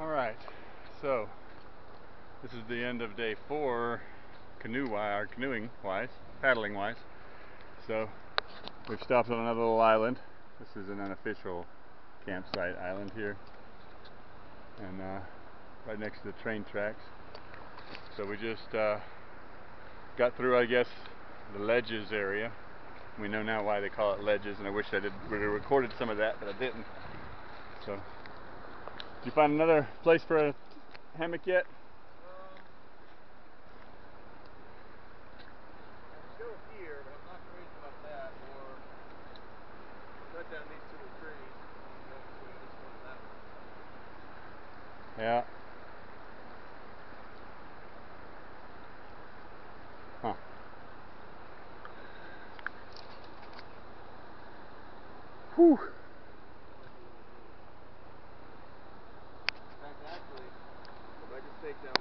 Alright, so this is the end of day four canoe wise, canoeing wise, paddling wise. So we've stopped on another little island. This is an unofficial campsite island here. And uh, right next to the train tracks. So we just uh, got through I guess the ledges area. We know now why they call it ledges and I wish I did would have recorded some of that but I didn't. So you find another place for a hammock yet? Um, go here, In